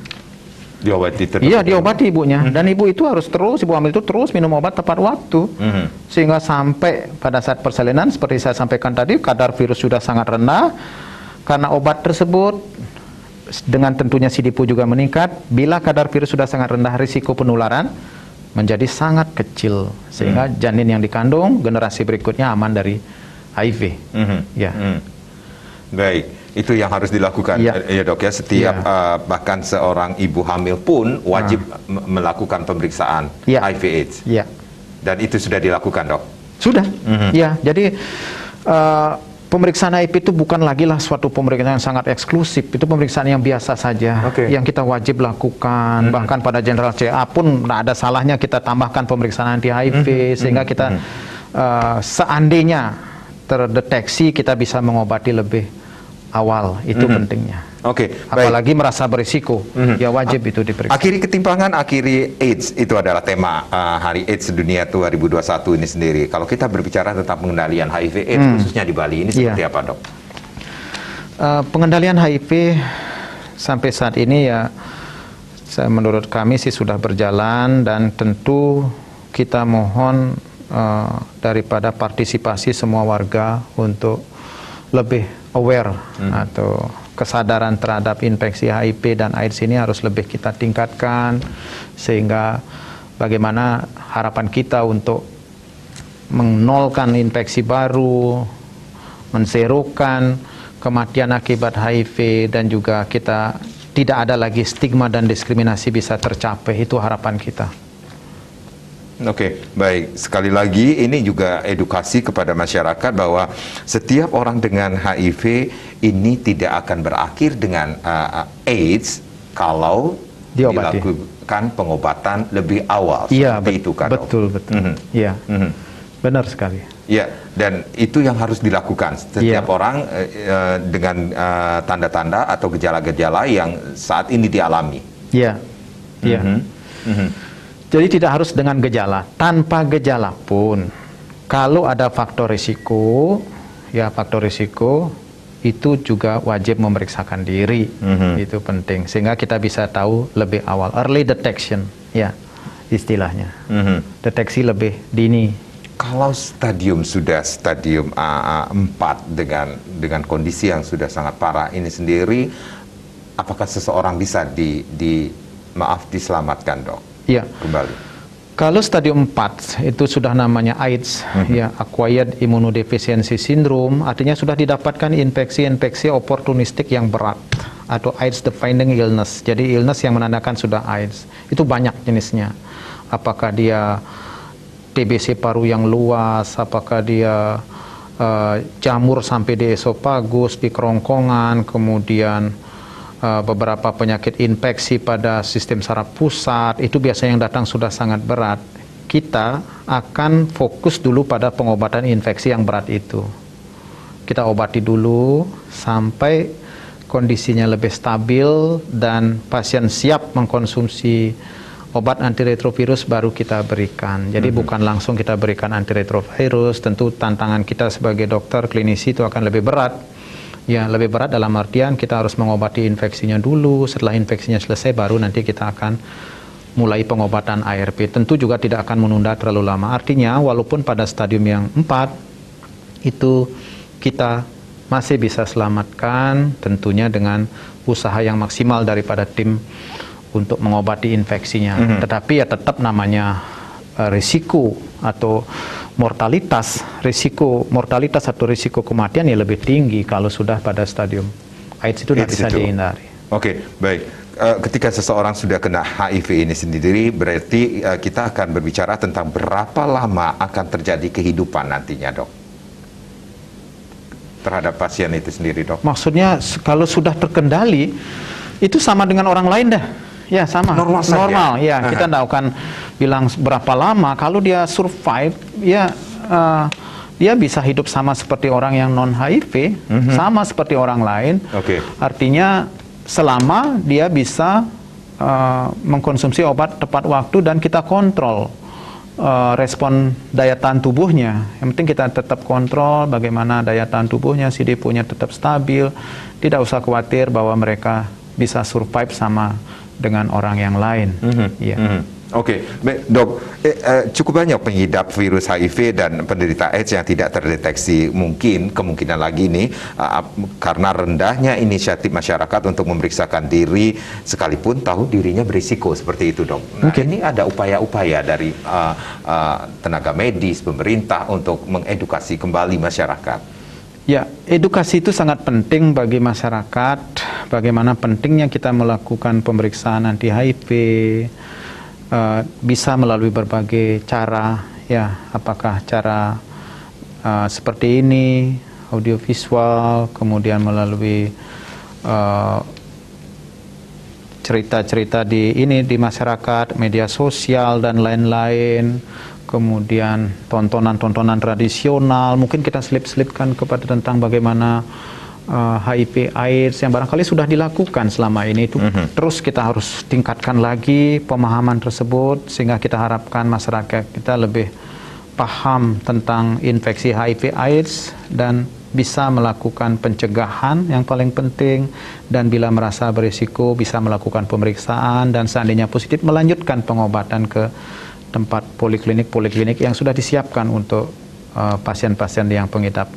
Diobati terus. Iya, diobati ibunya. Hmm. Dan ibu itu harus terus, ibu hamil itu terus minum obat tepat waktu. Hmm. Sehingga sampai pada saat persalinan, seperti saya sampaikan tadi, kadar virus sudah sangat rendah. Karena obat tersebut, dengan tentunya sidipu juga meningkat, bila kadar virus sudah sangat rendah, risiko penularan menjadi sangat kecil. Sehingga hmm. janin yang dikandung, generasi berikutnya aman dari HIV. Hmm. Ya. Hmm. Baik itu yang harus dilakukan ya, ya dok ya setiap ya. Uh, bahkan seorang ibu hamil pun wajib nah. melakukan pemeriksaan ya. HIV/AIDS ya. dan itu sudah dilakukan dok sudah mm -hmm. ya jadi uh, pemeriksaan HIV itu bukan lagi lah suatu pemeriksaan yang sangat eksklusif itu pemeriksaan yang biasa saja okay. yang kita wajib lakukan mm -hmm. bahkan pada general CA pun tidak ada salahnya kita tambahkan pemeriksaan anti HIV mm -hmm. sehingga kita mm -hmm. uh, seandainya terdeteksi kita bisa mengobati lebih awal itu mm -hmm. pentingnya. Oke. Okay, Apalagi merasa berisiko, mm -hmm. ya wajib A itu diperiksa. Akhiri ketimpangan, akhiri AIDS itu adalah tema uh, Hari AIDS Sedunia 2021 ini sendiri. Kalau kita berbicara tentang pengendalian HIV/AIDS mm. khususnya di Bali ini seperti yeah. apa, dok? Uh, pengendalian HIV sampai saat ini ya, menurut kami sih sudah berjalan dan tentu kita mohon uh, daripada partisipasi semua warga untuk lebih aware hmm. atau kesadaran terhadap infeksi HIV dan AIDS ini harus lebih kita tingkatkan sehingga bagaimana harapan kita untuk menolkan infeksi baru, menserukan kematian akibat HIV dan juga kita tidak ada lagi stigma dan diskriminasi bisa tercapai itu harapan kita. Oke, okay, baik. Sekali lagi ini juga edukasi kepada masyarakat bahwa setiap orang dengan HIV ini tidak akan berakhir dengan uh, AIDS kalau Diobati. dilakukan pengobatan lebih awal. Iya, seperti itu kan. Betul, betul. Mm -hmm. Iya. Mm -hmm. Benar sekali. Ya, dan itu yang harus dilakukan. Setiap ya. orang uh, dengan tanda-tanda uh, atau gejala-gejala yang saat ini dialami. Iya. Iya. Mm -hmm. Mm -hmm. Jadi tidak harus dengan gejala, tanpa gejala pun. Kalau ada faktor risiko, ya faktor risiko itu juga wajib memeriksakan diri. Mm -hmm. Itu penting sehingga kita bisa tahu lebih awal, early detection, ya istilahnya. Mm -hmm. Deteksi lebih dini. Kalau stadium sudah stadium AA 4 dengan dengan kondisi yang sudah sangat parah ini sendiri, apakah seseorang bisa di, di maaf diselamatkan, Dok? Ya. Kembali. Kalau stadium 4 itu sudah namanya AIDS, mm -hmm. ya acquired immunodeficiency syndrome, artinya sudah didapatkan infeksi-infeksi oportunistik yang berat atau AIDS defining illness. Jadi illness yang menandakan sudah AIDS. Itu banyak jenisnya. Apakah dia TBC paru yang luas, apakah dia uh, jamur sampai di esofagus, di kerongkongan, kemudian uh, beberapa penyakit infeksi pada sistem saraf pusat itu biasanya yang datang sudah sangat berat kita akan fokus dulu pada pengobatan infeksi yang berat itu kita obati dulu sampai kondisinya lebih stabil dan pasien siap mengkonsumsi obat antiretrovirus baru kita berikan. Jadi mm -hmm. bukan langsung kita berikan antiretrovirus. Tentu tantangan kita sebagai dokter klinisi itu akan lebih berat. Ya, lebih berat dalam artian kita harus mengobati infeksinya dulu. Setelah infeksinya selesai baru nanti kita akan mulai pengobatan ARP. Tentu juga tidak akan menunda terlalu lama. Artinya walaupun pada stadium yang 4 itu kita masih bisa selamatkan tentunya dengan usaha yang maksimal daripada tim untuk mengobati infeksinya. Mm -hmm. Tetapi ya tetap namanya uh, risiko atau mortalitas, risiko mortalitas atau risiko kematian ya lebih tinggi kalau sudah pada stadium AIDS itu tidak bisa itu. dihindari. Oke, okay, baik. Uh, ketika seseorang sudah kena HIV ini sendiri, berarti uh, kita akan berbicara tentang berapa lama akan terjadi kehidupan nantinya, dok? Terhadap pasien itu sendiri, dok. Maksudnya kalau sudah terkendali, itu sama dengan orang lain dah Ya sama. Normal saja. Normal. Ya kita tidak akan bilang berapa lama. Kalau dia survive, ya uh, dia bisa hidup sama seperti orang yang non HIV, mm -hmm. sama seperti orang lain. Oke. Okay. Artinya selama dia bisa uh, mengkonsumsi obat tepat waktu dan kita kontrol uh, respon daya tahan tubuhnya. Yang penting kita tetap kontrol bagaimana daya tahan tubuhnya, CD-nya tetap stabil. Tidak usah khawatir bahwa mereka bisa survive sama dengan orang yang lain. Mm -hmm. ya. Mm -hmm. Oke, okay. dok, eh, eh, cukup banyak pengidap virus HIV dan penderita AIDS yang tidak terdeteksi. Mungkin kemungkinan lagi ini uh, karena rendahnya inisiatif masyarakat untuk memeriksakan diri, sekalipun tahu dirinya berisiko seperti itu, dok. Nah, Mungkin ini ada upaya-upaya dari uh, uh, tenaga medis, pemerintah untuk mengedukasi kembali masyarakat. Ya, edukasi itu sangat penting bagi masyarakat. Bagaimana pentingnya kita melakukan pemeriksaan anti HIV uh, eh, bisa melalui berbagai cara. Ya, apakah cara uh, seperti ini, audiovisual, kemudian melalui uh, cerita-cerita di ini di masyarakat, media sosial dan lain-lain kemudian tontonan-tontonan tradisional, mungkin kita selip-selipkan kepada tentang bagaimana uh, HIV AIDS yang barangkali sudah dilakukan selama ini. Itu mm -hmm. terus kita harus tingkatkan lagi pemahaman tersebut sehingga kita harapkan masyarakat kita lebih paham tentang infeksi HIV AIDS dan bisa melakukan pencegahan yang paling penting. Dan bila merasa berisiko bisa melakukan pemeriksaan dan seandainya positif melanjutkan pengobatan ke tempat poliklinik-poliklinik yang sudah disiapkan untuk uh, pasien-pasien uh, yang pengidap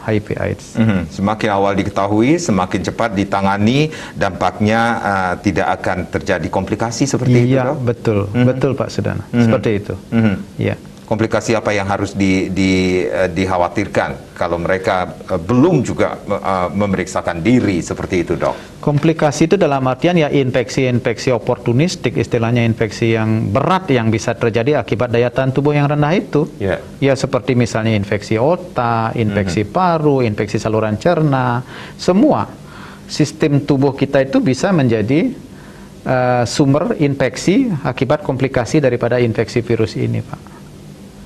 HIV AIDS. Mm -hmm. Semakin awal diketahui, semakin cepat ditangani, dampaknya uh, tidak akan terjadi komplikasi seperti iya, itu. Iya, betul, mm -hmm. betul Pak Sudana, mm -hmm. seperti itu. Mm -hmm. Ya komplikasi apa yang harus di, di, uh, dikhawatirkan kalau mereka uh, belum juga uh, memeriksakan diri seperti itu dok? Komplikasi itu dalam artian ya infeksi-infeksi oportunistik istilahnya infeksi yang berat yang bisa terjadi akibat daya tahan tubuh yang rendah itu. Yeah. Ya seperti misalnya infeksi otak, infeksi mm -hmm. paru, infeksi saluran cerna, semua sistem tubuh kita itu bisa menjadi uh, sumber infeksi akibat komplikasi daripada infeksi virus ini, Pak.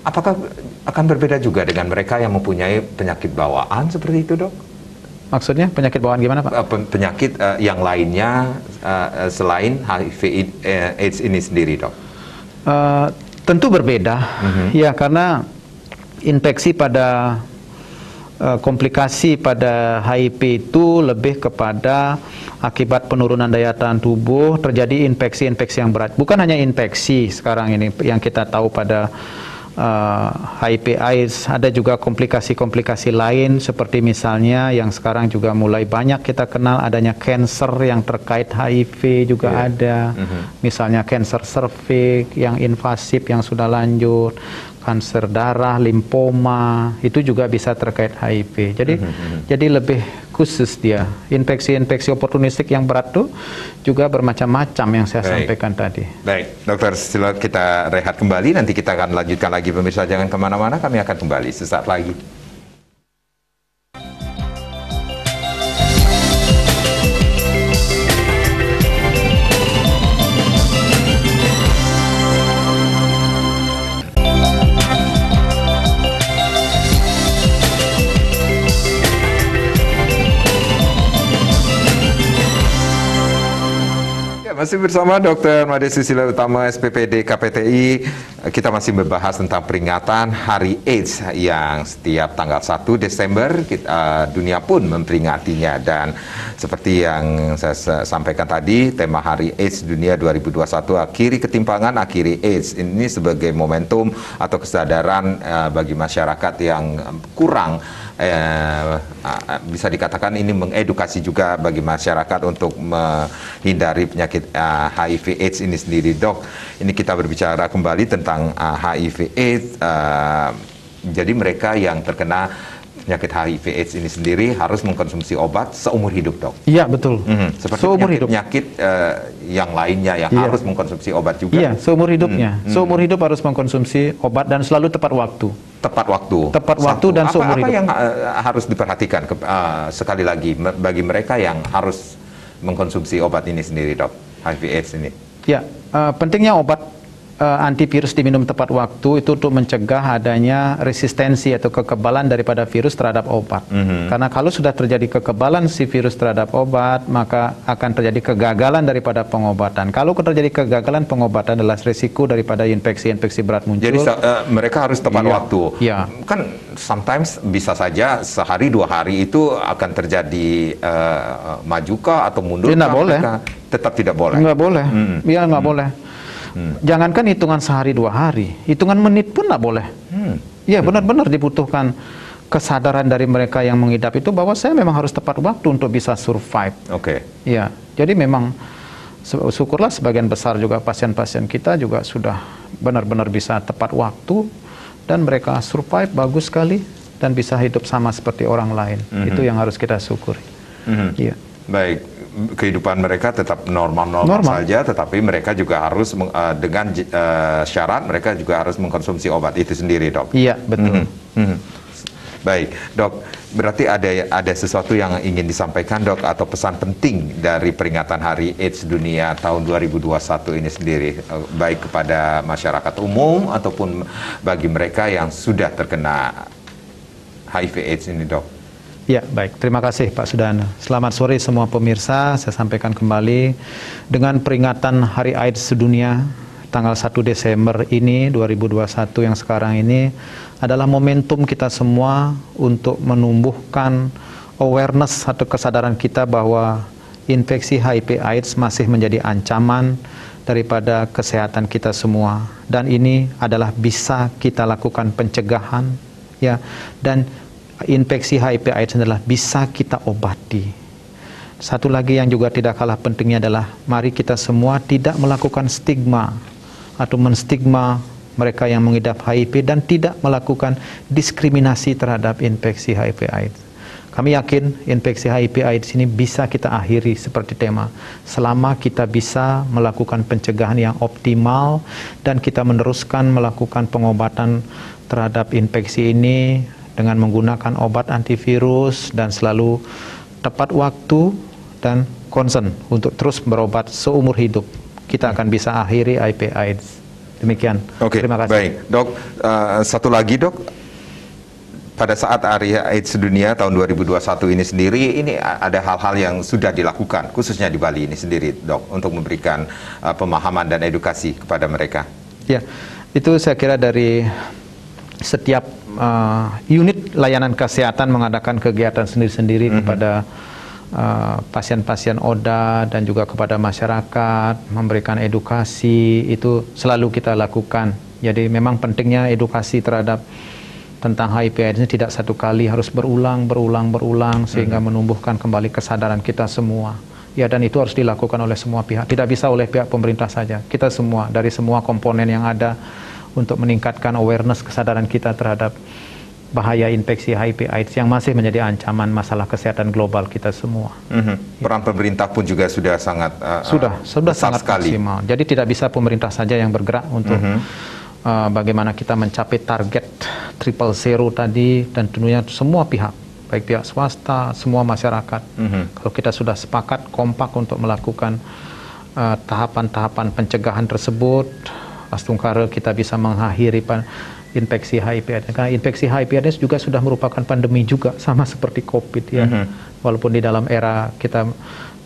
Apakah akan berbeda juga dengan mereka yang mempunyai penyakit bawaan seperti itu, dok? Maksudnya penyakit bawaan gimana, Pak? Eh, penyakit uh, yang lainnya uh, selain HIV AIDS ini sendiri, dok? Uh, tentu berbeda, mm -hmm. ya karena infeksi pada uh, komplikasi pada HIV itu lebih kepada akibat penurunan daya tahan tubuh terjadi infeksi-infeksi yang berat. Bukan hanya infeksi sekarang ini yang kita tahu pada uh, HIV AIDS, ada juga komplikasi-komplikasi lain seperti misalnya yang sekarang juga mulai banyak kita kenal adanya cancer yang terkait HIV juga yeah. ada. Mm -hmm. Misalnya cancer cervix yang invasif yang sudah lanjut, kanker darah, limfoma, itu juga bisa terkait HIV. Jadi mm -hmm. jadi lebih khusus dia. Infeksi-infeksi oportunistik yang berat tuh juga bermacam-macam yang saya Baik. sampaikan tadi. Baik, dokter, sila kita rehat kembali. Nanti kita akan lanjutkan lagi pemirsa. Jangan ke mana-mana, kami akan kembali sesaat lagi. Masih bersama Dr. Made Susila Utama SPPD KPTI. Kita masih membahas tentang peringatan Hari AIDS yang setiap tanggal 1 Desember kita, uh, dunia pun memperingatinya dan seperti yang saya sampaikan tadi tema Hari AIDS Dunia 2021 akhiri ketimpangan akhiri AIDS ini sebagai momentum atau kesadaran uh, bagi masyarakat yang kurang eh, bisa dikatakan ini mengedukasi juga bagi masyarakat untuk menghindari penyakit eh, HIV AIDS ini sendiri dok. Ini kita berbicara kembali tentang eh, HIV AIDS. Uh, jadi mereka yang terkena penyakit HIV AIDS ini sendiri harus mengkonsumsi obat seumur hidup dok. Iya betul. Mm -hmm. Seperti seumur penyakit, hidup. penyakit uh, yang lainnya yang iya. harus mengkonsumsi obat juga. Iya seumur hidupnya. Mm -hmm. Seumur hidup harus mengkonsumsi obat dan selalu tepat waktu. Tepat waktu. Tepat Satu. waktu dan apa, seumur apa hidup. Apa yang uh, harus diperhatikan ke, uh, sekali lagi bagi mereka yang harus mengkonsumsi obat ini sendiri dok HIV AIDS ini? Ya uh, pentingnya obat uh, antivirus diminum tepat waktu itu untuk mencegah adanya resistensi atau kekebalan daripada virus terhadap obat. Mm -hmm. Karena kalau sudah terjadi kekebalan si virus terhadap obat, maka akan terjadi kegagalan daripada pengobatan. Kalau terjadi kegagalan pengobatan adalah risiko daripada infeksi-infeksi berat muncul. Jadi uh, mereka harus tepat iya. waktu. Iya. Kan sometimes bisa saja sehari dua hari itu akan terjadi uh, majukah atau mundur? Tidak boleh. Tetap tidak boleh. Nggak boleh. Hmm. Ya nggak hmm. boleh. Hmm. Jangankan hitungan sehari dua hari, hitungan menit pun nggak boleh. Hmm. Ya benar-benar dibutuhkan kesadaran dari mereka yang mengidap itu bahwa saya memang harus tepat waktu untuk bisa survive. Oke. Okay. Ya, jadi memang syukurlah sebagian besar juga pasien-pasien kita juga sudah benar-benar bisa tepat waktu dan mereka survive bagus sekali dan bisa hidup sama seperti orang lain. Mm -hmm. Itu yang harus kita syukuri. Mm -hmm. Ya. Baik kehidupan mereka tetap normal-normal saja, tetapi mereka juga harus uh, dengan uh, syarat mereka juga harus mengkonsumsi obat itu sendiri, dok. Iya, betul. Mm -hmm. Baik, dok. Berarti ada ada sesuatu yang ingin disampaikan, dok, atau pesan penting dari peringatan Hari AIDS Dunia tahun 2021 ini sendiri, uh, baik kepada masyarakat umum ataupun bagi mereka yang sudah terkena HIV/AIDS ini, dok. Ya, baik. Terima kasih Pak Sudana. Selamat sore semua pemirsa. Saya sampaikan kembali dengan peringatan Hari AIDS Sedunia tanggal 1 Desember ini 2021 yang sekarang ini adalah momentum kita semua untuk menumbuhkan awareness atau kesadaran kita bahwa infeksi HIV AIDS masih menjadi ancaman daripada kesehatan kita semua dan ini adalah bisa kita lakukan pencegahan ya dan infeksi HIV AIDS adalah bisa kita obati. Satu lagi yang juga tidak kalah pentingnya adalah mari kita semua tidak melakukan stigma atau menstigma mereka yang mengidap HIV dan tidak melakukan diskriminasi terhadap infeksi HIV AIDS. Kami yakin infeksi HIV AIDS ini bisa kita akhiri seperti tema selama kita bisa melakukan pencegahan yang optimal dan kita meneruskan melakukan pengobatan terhadap infeksi ini dengan menggunakan obat antivirus dan selalu tepat waktu dan concern untuk terus berobat seumur hidup. Kita akan bisa akhiri IP AIDS. Demikian. Oke. Terima kasih. Baik, dok. Uh, satu lagi dok. Pada saat Hari AIDS Sedunia tahun 2021 ini sendiri, ini ada hal-hal yang sudah dilakukan, khususnya di Bali ini sendiri, dok, untuk memberikan uh, pemahaman dan edukasi kepada mereka. Ya, itu saya kira dari setiap uh, unit layanan kesehatan mengadakan kegiatan sendiri-sendiri mm -hmm. kepada uh, pasien-pasien uh, ODA dan juga kepada masyarakat, memberikan edukasi itu selalu kita lakukan. Jadi memang pentingnya edukasi terhadap tentang HIV AIDS ini tidak satu kali harus berulang, berulang, berulang sehingga mm -hmm. menumbuhkan kembali kesadaran kita semua. Ya dan itu harus dilakukan oleh semua pihak. Tidak bisa oleh pihak pemerintah saja. Kita semua dari semua komponen yang ada untuk meningkatkan awareness kesadaran kita terhadap bahaya infeksi HIV AIDS yang masih menjadi ancaman masalah kesehatan global kita semua. Mm-hmm. Peran pemerintah pun juga sudah sangat uh, sudah sudah sangat sekali. maksimal. Jadi tidak bisa pemerintah saja yang bergerak untuk mm-hmm. uh, bagaimana kita mencapai target triple zero tadi dan tentunya semua pihak baik pihak swasta, semua masyarakat. Mm-hmm. Kalau kita sudah sepakat kompak untuk melakukan uh, tahapan-tahapan uh, pencegahan tersebut Astungkara kita bisa mengakhiri infeksi HIV AIDS. Karena infeksi HIV AIDS juga sudah merupakan pandemi juga sama seperti COVID ya. Mm -hmm. Walaupun di dalam era kita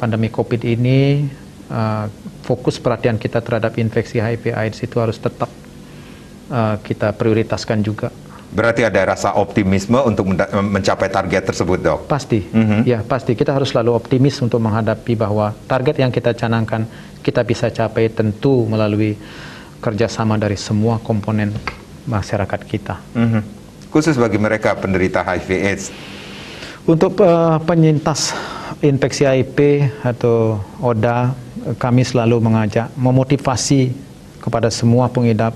pandemi COVID ini uh, fokus perhatian kita terhadap infeksi HIV/AIDS itu harus tetap uh, kita prioritaskan juga. Berarti ada rasa optimisme untuk mencapai target tersebut, dok? Pasti, mm -hmm. ya pasti. Kita harus selalu optimis untuk menghadapi bahwa target yang kita canangkan kita bisa capai tentu melalui kerjasama dari semua komponen masyarakat kita. Mm -hmm. Khusus bagi mereka penderita HIV/AIDS. Untuk uh, penyintas infeksi HIV atau ODA, kami selalu mengajak, memotivasi kepada semua pengidap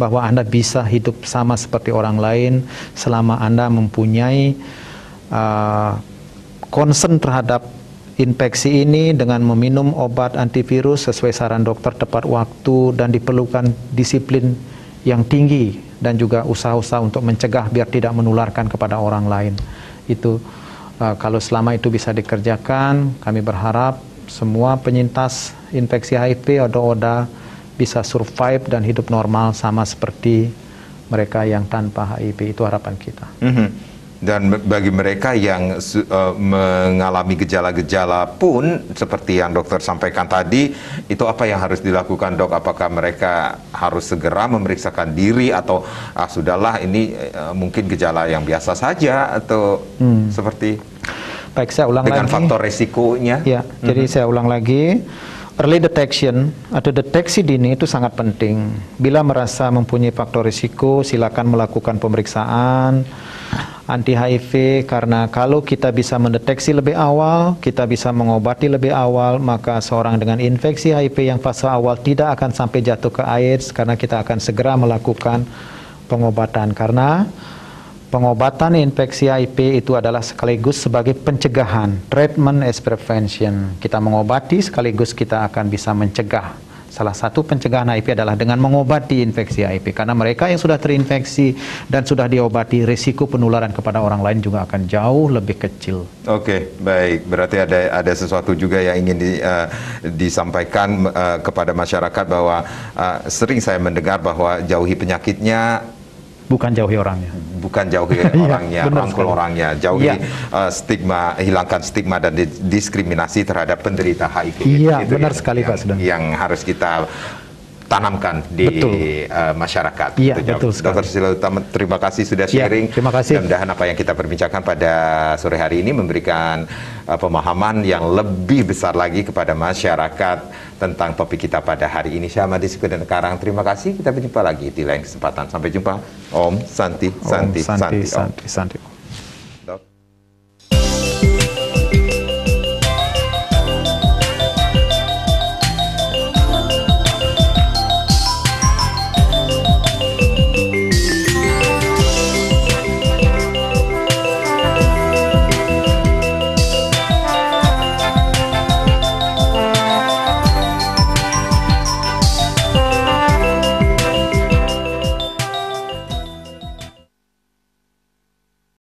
bahwa Anda bisa hidup sama seperti orang lain selama Anda mempunyai uh, concern terhadap infeksi ini dengan meminum obat antivirus sesuai saran dokter tepat waktu dan diperlukan disiplin yang tinggi dan juga usaha-usaha untuk mencegah biar tidak menularkan kepada orang lain. Itu uh, kalau selama itu bisa dikerjakan, kami berharap semua penyintas infeksi HIV atau ODA bisa survive dan hidup normal sama seperti mereka yang tanpa HIV itu harapan kita. Mm -hmm. Dan bagi mereka yang uh, mengalami gejala-gejala pun seperti yang dokter sampaikan tadi, itu apa yang harus dilakukan dok? Apakah mereka harus segera memeriksakan diri atau ah, sudahlah ini uh, mungkin gejala yang biasa saja atau hmm. seperti? Baik, saya ulang dengan lagi. Dengan faktor resikonya. Ya, -hmm. jadi saya ulang lagi early detection atau deteksi dini itu sangat penting. Bila merasa mempunyai faktor risiko, silakan melakukan pemeriksaan anti HIV karena kalau kita bisa mendeteksi lebih awal, kita bisa mengobati lebih awal, maka seorang dengan infeksi HIV yang fase awal tidak akan sampai jatuh ke AIDS karena kita akan segera melakukan pengobatan karena Pengobatan infeksi HIV itu adalah sekaligus sebagai pencegahan, treatment as prevention. Kita mengobati sekaligus kita akan bisa mencegah. Salah satu pencegahan HIV adalah dengan mengobati infeksi HIV karena mereka yang sudah terinfeksi dan sudah diobati risiko penularan kepada orang lain juga akan jauh lebih kecil. Oke, baik. Berarti ada ada sesuatu juga yang ingin di, uh, disampaikan uh, kepada masyarakat bahwa uh, sering saya mendengar bahwa jauhi penyakitnya bukan jauhi orangnya. Bukan jauhi iya, orangnya, rangkul orangnya, jauhi ya. uh, stigma, hilangkan stigma dan diskriminasi terhadap penderita HIV. Iya, benar yang, sekali yang, Pak Sudan. Yang harus kita tanamkan di uh, masyarakat. Iya, betul sekali. Dr. Sila Utama, terima kasih sudah iya, sharing. Ya, terima kasih. Mudah-mudahan apa yang kita perbincangkan pada sore hari ini memberikan uh, pemahaman yang lebih besar lagi kepada masyarakat tentang topik kita pada hari ini. Saya Ahmad dan Karang, terima kasih. Kita berjumpa lagi di lain kesempatan. Sampai jumpa. Om Santi, Santi, Om, Santi, Santi, Santi. Santi.